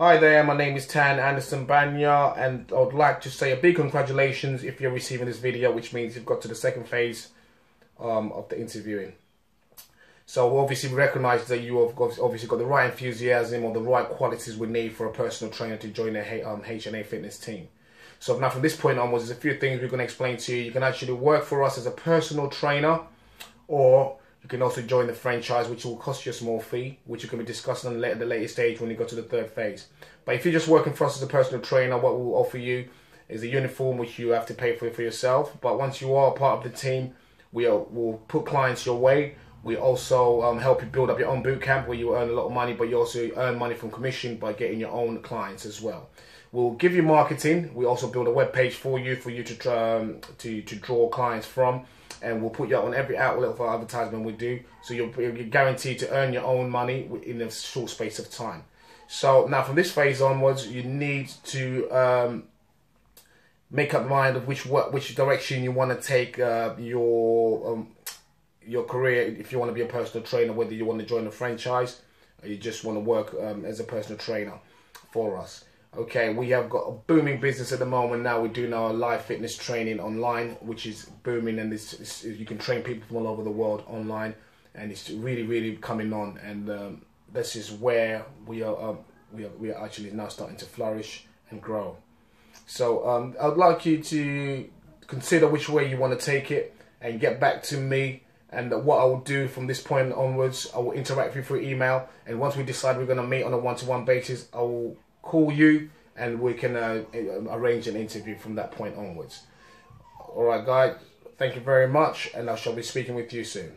Hi there, my name is Tann Anderson Banya, and I would like to say a big congratulations if you're receiving this video, which means you've got to the second phase um, of the interviewing. So obviously we recognise that you have obviously got the right enthusiasm or the right qualities we need for a personal trainer to join the um, H&A fitness team. So now from this point onwards, there's a few things we're going to explain to you. You can actually work for us as a personal trainer or you can also join the franchise, which will cost you a small fee, which you can be discussing at the later stage when you go to the third phase. But if you're just working for us as a personal trainer, what we'll offer you is a uniform which you have to pay for for yourself. But once you are part of the team, we will put clients your way. We also um, help you build up your own boot camp where you earn a lot of money, but you also earn money from commission by getting your own clients as well. We'll give you marketing. We also build a web page for you for you to um, to to draw clients from and we'll put you on every outlet for advertisement we do. So you're, you're guaranteed to earn your own money in a short space of time. So now from this phase onwards, you need to um, make up mind of which what which direction you want to take uh, your um, your career. If you want to be a personal trainer, whether you want to join a franchise, or you just want to work um, as a personal trainer for us. Okay, we have got a booming business at the moment now. We're doing our live fitness training online, which is booming, and it's, you can train people from all over the world online, and it's really, really coming on. And um, this is where we are, um, we are, we are actually now starting to flourish and grow. So um, I'd like you to consider which way you want to take it, and get back to me. And what I will do from this point onwards, I will interact with you through email. And once we decide we're going to meet on a one-to-one basis, I will call you and we can uh, arrange an interview from that point onwards. All right, guys, thank you very much, and I shall be speaking with you soon.